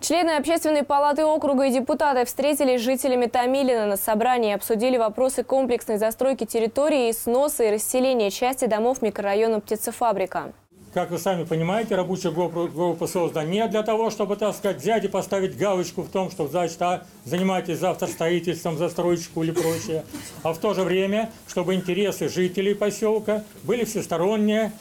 Члены общественной палаты округа и депутаты встретились с жителями Томилина на собрании и обсудили вопросы комплексной застройки территории и сноса и расселения части домов микрорайона «Птицефабрика». Как вы сами понимаете, рабочая группа создана не для того, чтобы, так сказать, взять и поставить галочку в том, что, значит, а, занимайтесь завтра строительством, застройщику или прочее, а в то же время, чтобы интересы жителей поселка были всесторонние,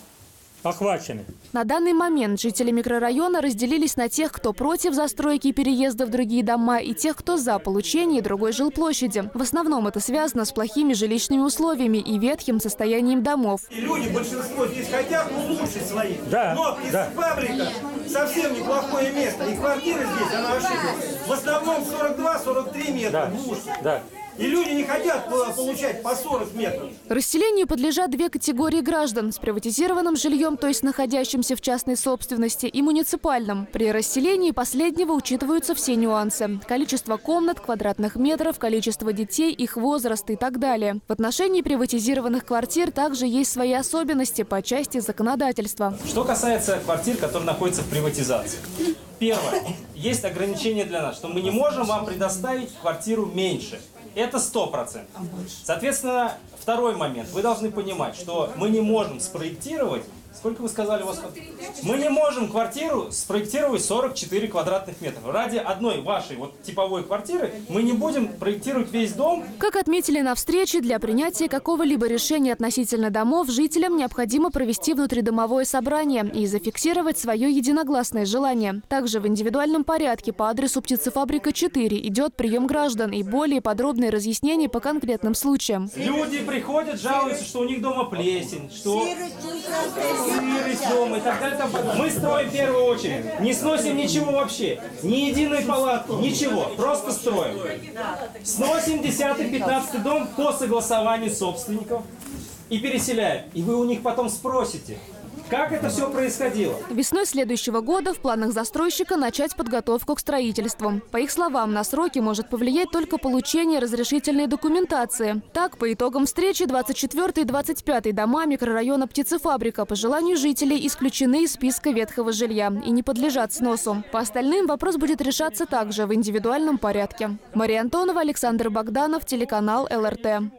охвачены. На данный момент жители микрорайона разделились на тех, кто против застройки и переезда в другие дома, и тех, кто за получение другой жилплощади. В основном это связано с плохими жилищными условиями и ветхим состоянием домов. И люди, большинство здесь хотят улучшить свои. Да, Но да. фабрика совсем неплохое место. И квартиры здесь, она ошиблась. В основном 42-43 метра Да, лучше. да. И люди не хотят э, получать по 40 метров. Расселению подлежат две категории граждан – с приватизированным жильем, то есть находящимся в частной собственности, и муниципальным. При расселении последнего учитываются все нюансы – количество комнат, квадратных метров, количество детей, их возраст и так далее. В отношении приватизированных квартир также есть свои особенности по части законодательства. Что касается квартир, которые находятся в приватизации. Первое. Есть ограничение для нас, что мы не можем вам предоставить квартиру меньше. Это 100%. Соответственно, второй момент. Вы должны понимать, что мы не можем спроектировать Сколько вы сказали у вас? Мы не можем квартиру спроектировать 44 квадратных метров. Ради одной вашей вот типовой квартиры мы не будем проектировать весь дом. Как отметили на встрече, для принятия какого-либо решения относительно домов жителям необходимо провести внутридомовое собрание и зафиксировать свое единогласное желание. Также в индивидуальном порядке по адресу птицефабрика 4 идет прием граждан и более подробные разъяснения по конкретным случаям. Люди приходят, жалуются, что у них дома плесень, что сырость дома и так далее. Мы строим в первую очередь. Не сносим ничего вообще. Ни единой палатки, ничего. Просто строим. Сносим 10-15 дом по согласованию собственников и переселяем. И вы у них потом спросите, как это все происходило? Весной следующего года в планах застройщика начать подготовку к строительству. По их словам, на сроки может повлиять только получение разрешительной документации. Так, по итогам встречи 24 и 25 дома микрорайона «Птицефабрика» по желанию жителей исключены из списка ветхого жилья и не подлежат сносу. По остальным вопрос будет решаться также в индивидуальном порядке. Мария Антонова, Александр Богданов, телеканал ЛРТ.